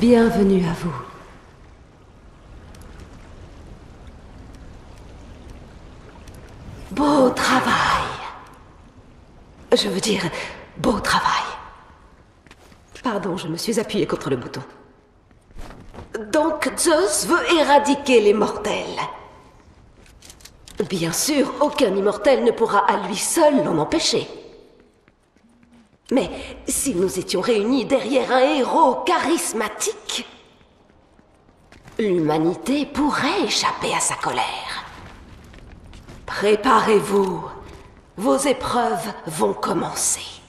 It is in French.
Bienvenue à vous. Beau travail. Je veux dire, beau travail. Pardon, je me suis appuyé contre le bouton. Donc Zeus veut éradiquer les mortels. Bien sûr, aucun immortel ne pourra à lui seul l'en empêcher. Mais si nous étions réunis derrière un héros charismatique, l'humanité pourrait échapper à sa colère. Préparez-vous. Vos épreuves vont commencer.